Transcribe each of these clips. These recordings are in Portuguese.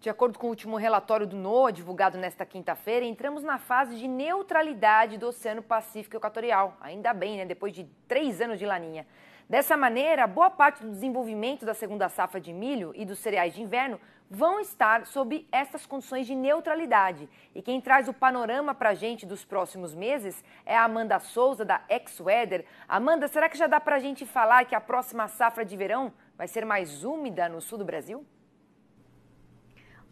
De acordo com o último relatório do NOAA, divulgado nesta quinta-feira, entramos na fase de neutralidade do Oceano Pacífico Equatorial. Ainda bem, né? Depois de três anos de laninha. Dessa maneira, boa parte do desenvolvimento da segunda safra de milho e dos cereais de inverno vão estar sob essas condições de neutralidade. E quem traz o panorama para a gente dos próximos meses é a Amanda Souza, da Ex-Weather. Amanda, será que já dá para a gente falar que a próxima safra de verão vai ser mais úmida no sul do Brasil?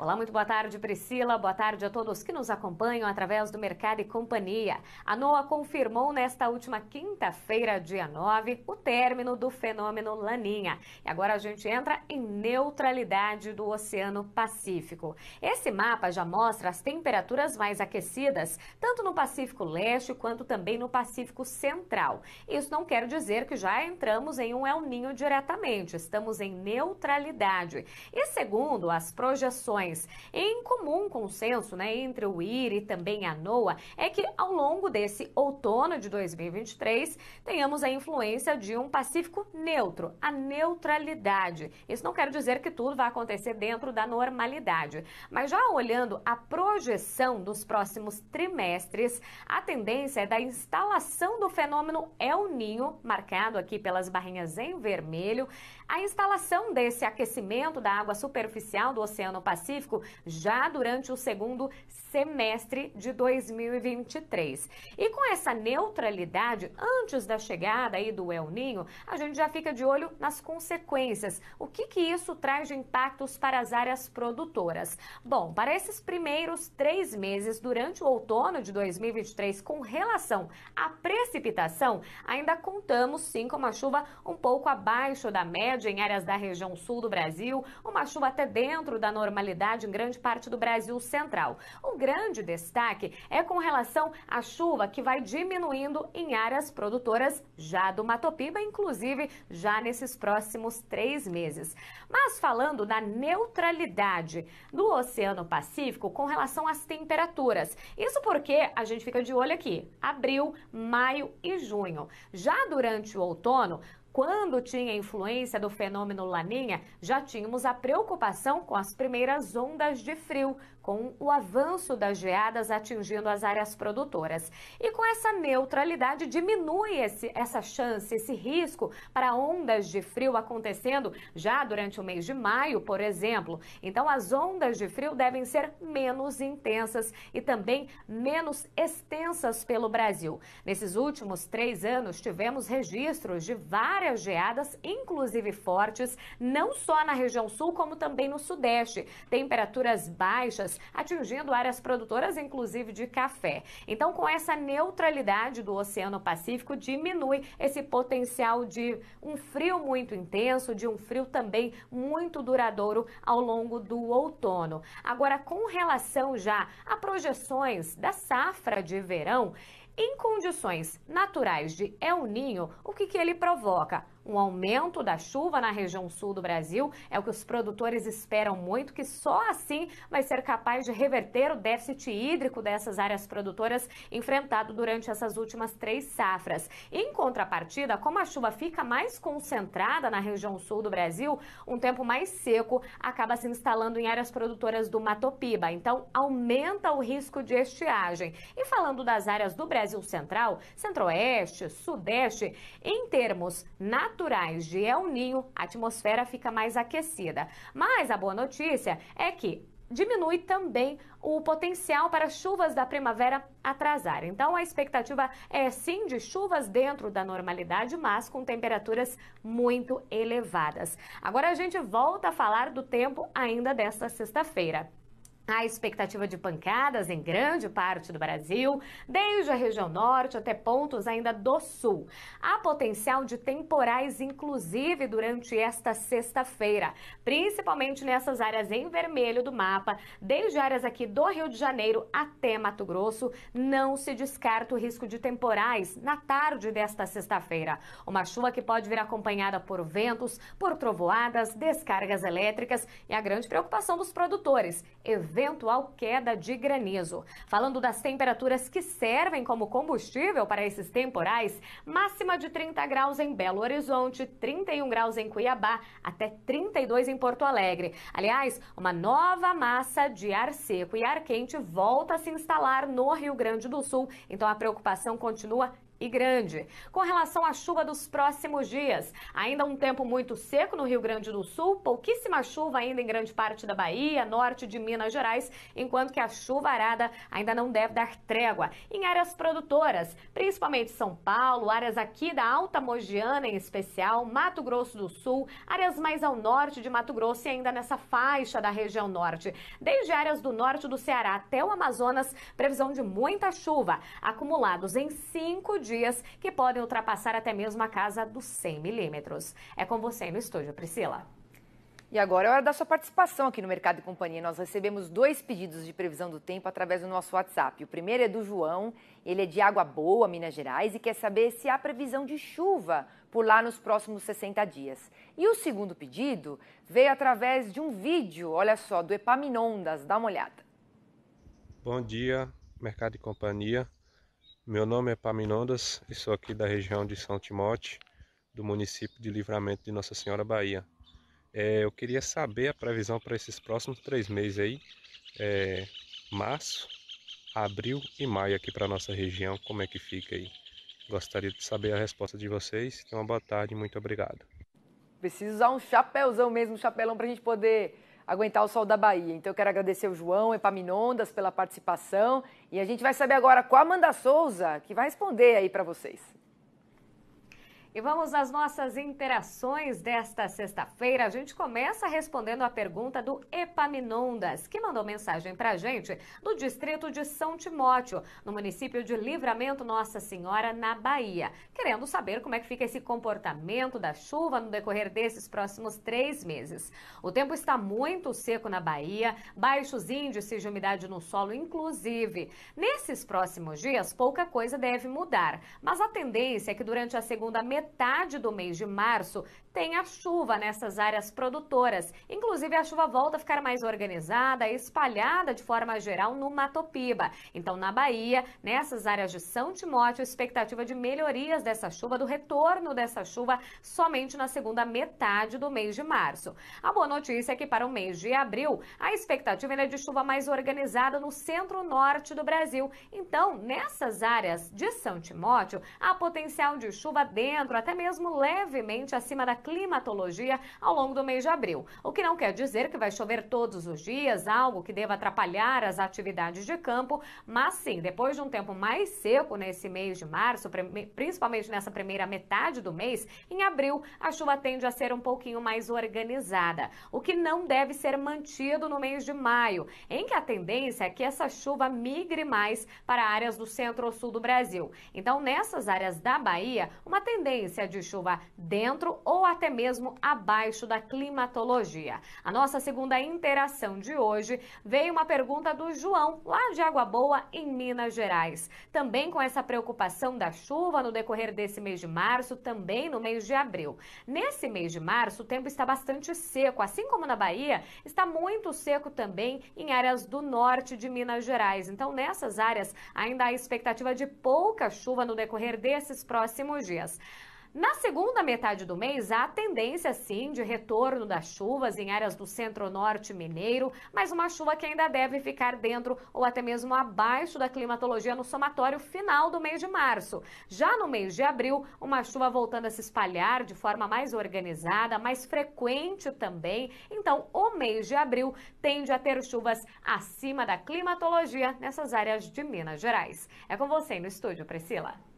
Olá, muito boa tarde, Priscila. Boa tarde a todos que nos acompanham através do Mercado e Companhia. A NOAA confirmou nesta última quinta-feira, dia 9, o término do fenômeno Laninha. E agora a gente entra em neutralidade do Oceano Pacífico. Esse mapa já mostra as temperaturas mais aquecidas, tanto no Pacífico Leste quanto também no Pacífico Central. Isso não quer dizer que já entramos em um El Ninho diretamente, estamos em neutralidade. E segundo as projeções em comum consenso né, entre o IR e também a NOAA é que ao longo desse outono de 2023 tenhamos a influência de um Pacífico neutro, a neutralidade. Isso não quer dizer que tudo vai acontecer dentro da normalidade, mas já olhando a projeção dos próximos trimestres, a tendência é da instalação do fenômeno El Ninho, marcado aqui pelas barrinhas em vermelho, a instalação desse aquecimento da água superficial do Oceano Pacífico já durante o segundo semestre de 2023. E com essa neutralidade, antes da chegada aí do El Ninho, a gente já fica de olho nas consequências. O que, que isso traz de impactos para as áreas produtoras? Bom, para esses primeiros três meses durante o outono de 2023, com relação à precipitação, ainda contamos sim com uma chuva um pouco abaixo da média em áreas da região sul do Brasil, uma chuva até dentro da normalidade em grande parte do Brasil central. O grande destaque é com relação à chuva que vai diminuindo em áreas produtoras já do Matopiba, inclusive já nesses próximos três meses. Mas falando da neutralidade do Oceano Pacífico com relação às temperaturas, isso porque a gente fica de olho aqui, abril, maio e junho. Já durante o outono, quando tinha influência do fenômeno Laninha, já tínhamos a preocupação com as primeiras ondas de frio, com o avanço das geadas atingindo as áreas produtoras. E com essa neutralidade diminui esse, essa chance, esse risco para ondas de frio acontecendo já durante o mês de maio, por exemplo. Então, as ondas de frio devem ser menos intensas e também menos extensas pelo Brasil. Nesses últimos três anos, tivemos registros de várias geadas, inclusive fortes, não só na região sul, como também no sudeste. Temperaturas baixas atingindo áreas produtoras, inclusive de café. Então, com essa neutralidade do Oceano Pacífico, diminui esse potencial de um frio muito intenso, de um frio também muito duradouro ao longo do outono. Agora, com relação já a projeções da safra de verão, em condições naturais de El Ninho, o que, que ele provoca? Um aumento da chuva na região sul do Brasil. É o que os produtores esperam muito, que só assim vai ser capaz de reverter o déficit hídrico dessas áreas produtoras enfrentado durante essas últimas três safras. Em contrapartida, como a chuva fica mais concentrada na região sul do Brasil, um tempo mais seco acaba se instalando em áreas produtoras do Matopiba. Então, aumenta o risco de estiagem. E falando das áreas do Brasil Central, Centro-Oeste, Sudeste, em termos naturais, naturais de El Ninho, a atmosfera fica mais aquecida. Mas a boa notícia é que diminui também o potencial para chuvas da primavera atrasar. Então, a expectativa é sim de chuvas dentro da normalidade, mas com temperaturas muito elevadas. Agora a gente volta a falar do tempo ainda desta sexta-feira. Há expectativa de pancadas em grande parte do Brasil, desde a região norte até pontos ainda do sul. Há potencial de temporais, inclusive durante esta sexta-feira, principalmente nessas áreas em vermelho do mapa, desde áreas aqui do Rio de Janeiro até Mato Grosso. Não se descarta o risco de temporais na tarde desta sexta-feira. Uma chuva que pode vir acompanhada por ventos, por trovoadas, descargas elétricas e a grande preocupação dos produtores. Eventual queda de granizo. Falando das temperaturas que servem como combustível para esses temporais, máxima de 30 graus em Belo Horizonte, 31 graus em Cuiabá, até 32 em Porto Alegre. Aliás, uma nova massa de ar seco e ar quente volta a se instalar no Rio Grande do Sul, então a preocupação continua e grande. Com relação à chuva dos próximos dias, ainda um tempo muito seco no Rio Grande do Sul, pouquíssima chuva ainda em grande parte da Bahia, norte de Minas Gerais, enquanto que a chuvarada ainda não deve dar trégua. Em áreas produtoras, principalmente São Paulo, áreas aqui da Alta Mogiana em especial, Mato Grosso do Sul, áreas mais ao norte de Mato Grosso e ainda nessa faixa da região norte. Desde áreas do norte do Ceará até o Amazonas, previsão de muita chuva, acumulados em cinco dias dias, que podem ultrapassar até mesmo a casa dos 100 milímetros. É com você no estúdio, Priscila. E agora é hora da sua participação aqui no Mercado e Companhia. Nós recebemos dois pedidos de previsão do tempo através do nosso WhatsApp. O primeiro é do João, ele é de Água Boa, Minas Gerais, e quer saber se há previsão de chuva por lá nos próximos 60 dias. E o segundo pedido veio através de um vídeo, olha só, do Epaminondas. Dá uma olhada. Bom dia, Mercado e Companhia. Meu nome é Paminondas e sou aqui da região de São Timóteo, do município de Livramento de Nossa Senhora Bahia. É, eu queria saber a previsão para esses próximos três meses aí, é, março, abril e maio aqui para nossa região, como é que fica aí? Gostaria de saber a resposta de vocês. Então, uma boa tarde, muito obrigado. Preciso usar um chapéuzão mesmo, um chapelão para a gente poder aguentar o sol da Bahia. Então eu quero agradecer o João Epaminondas pela participação e a gente vai saber agora com a Amanda Souza, que vai responder aí para vocês. E vamos às nossas interações desta sexta-feira. A gente começa respondendo a pergunta do Epaminondas, que mandou mensagem para a gente do distrito de São Timóteo, no município de Livramento Nossa Senhora, na Bahia, querendo saber como é que fica esse comportamento da chuva no decorrer desses próximos três meses. O tempo está muito seco na Bahia, baixos índices de umidade no solo, inclusive. Nesses próximos dias, pouca coisa deve mudar, mas a tendência é que durante a segunda metade metade do mês de março tem a chuva nessas áreas produtoras. Inclusive, a chuva volta a ficar mais organizada, espalhada de forma geral no Matopiba. Então, na Bahia, nessas áreas de São Timóteo, expectativa de melhorias dessa chuva, do retorno dessa chuva somente na segunda metade do mês de março. A boa notícia é que para o mês de abril, a expectativa é de chuva mais organizada no centro-norte do Brasil. Então, nessas áreas de São Timóteo, há potencial de chuva dentro, até mesmo levemente acima da climatologia ao longo do mês de abril. O que não quer dizer que vai chover todos os dias, algo que deva atrapalhar as atividades de campo, mas sim, depois de um tempo mais seco nesse mês de março, principalmente nessa primeira metade do mês, em abril a chuva tende a ser um pouquinho mais organizada, o que não deve ser mantido no mês de maio, em que a tendência é que essa chuva migre mais para áreas do centro ou sul do Brasil. Então, nessas áreas da Bahia, uma tendência de chuva dentro ou até até mesmo abaixo da climatologia. A nossa segunda interação de hoje veio uma pergunta do João, lá de Água Boa, em Minas Gerais. Também com essa preocupação da chuva no decorrer desse mês de março, também no mês de abril. Nesse mês de março, o tempo está bastante seco, assim como na Bahia, está muito seco também em áreas do norte de Minas Gerais. Então, nessas áreas, ainda há expectativa de pouca chuva no decorrer desses próximos dias. Na segunda metade do mês, há tendência sim de retorno das chuvas em áreas do centro-norte mineiro, mas uma chuva que ainda deve ficar dentro ou até mesmo abaixo da climatologia no somatório final do mês de março. Já no mês de abril, uma chuva voltando a se espalhar de forma mais organizada, mais frequente também. Então, o mês de abril tende a ter chuvas acima da climatologia nessas áreas de Minas Gerais. É com você no estúdio, Priscila.